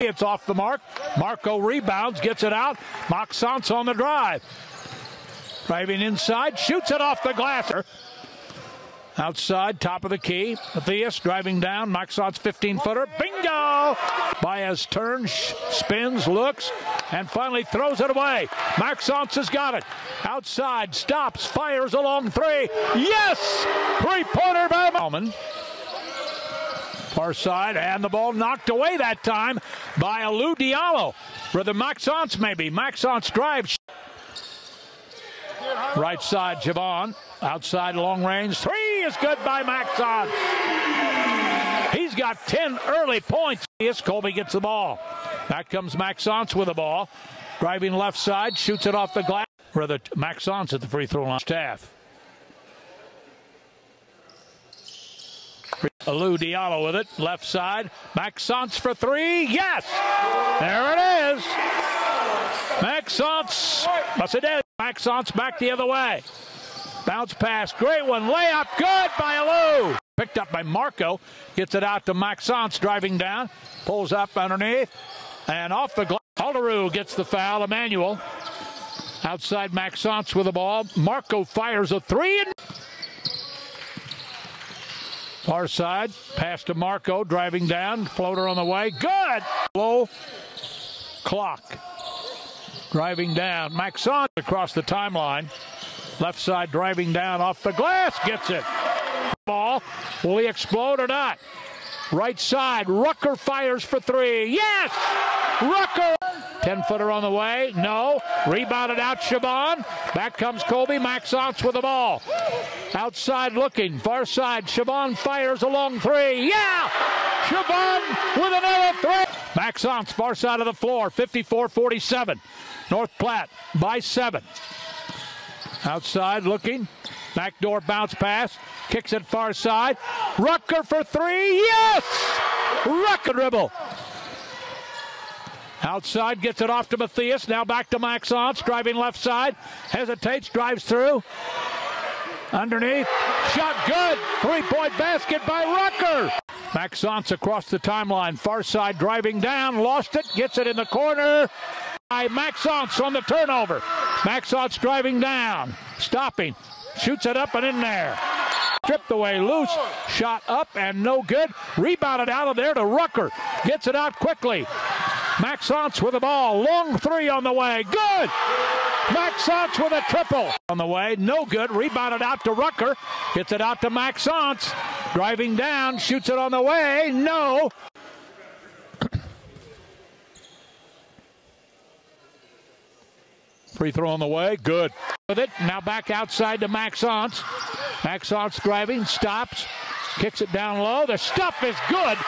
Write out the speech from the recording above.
It's off the mark. Marco rebounds, gets it out. Maxence on the drive. Driving inside, shoots it off the glass. Outside, top of the key. Matthias driving down. Maxence 15 footer. Bingo! Baez turns, spins, looks, and finally throws it away. Maxence has got it. Outside, stops, fires along three. Yes! Three pointer by Malman. Far side, and the ball knocked away that time by Alou Diallo. The Maxence, maybe. Maxence drives. Right side, Javon. Outside, long range. Three is good by Maxence. He's got 10 early points. Yes, Colby gets the ball. Back comes Maxence with the ball. Driving left side, shoots it off the glass. Rather, Maxence at the free throw line. Staff. Alou Diallo with it, left side. Maxence for three. Yes! There it is. Maxence. What's it is? Maxence back the other way. Bounce pass. Great one. Layup. Good by Alou. Picked up by Marco. Gets it out to Maxence driving down. Pulls up underneath. And off the glass. Alderoo gets the foul. Emmanuel. Outside Maxence with the ball. Marco fires a three. And Far side, pass to Marco, driving down, floater on the way. Good! Low clock. Driving down. Maxence across the timeline. Left side driving down off the glass. Gets it. Ball. Will he explode or not? Right side. Rucker fires for three. Yes! Rucker! 10 footer on the way. No. Rebounded out Shaban. Back comes Colby. Maxence with the ball. Outside looking. Far side. Shaban fires a long three. Yeah! Shaban with another three. Maxence far side of the floor. 54 47. North Platte by seven. Outside looking. Backdoor bounce pass. Kicks it far side. Rucker for three. Yes! Rucker dribble. Outside gets it off to Matthias. Now back to Maxence. Driving left side. Hesitates. Drives through. Underneath. Shot good. Three point basket by Rucker. Maxence across the timeline. Far side driving down. Lost it. Gets it in the corner. By Maxence on the turnover. Maxence driving down. Stopping. Shoots it up and in there. Stripped away loose. Shot up and no good. Rebounded out of there to Rucker. Gets it out quickly. Maxence with the ball. Long three on the way. Good. Maxence with a triple on the way. No good. Rebounded out to Rucker. Gets it out to Maxence. Driving down. Shoots it on the way. No. Free throw on the way. Good. With it. Now back outside to Maxence. Maxence driving. Stops. Kicks it down low. The stuff is good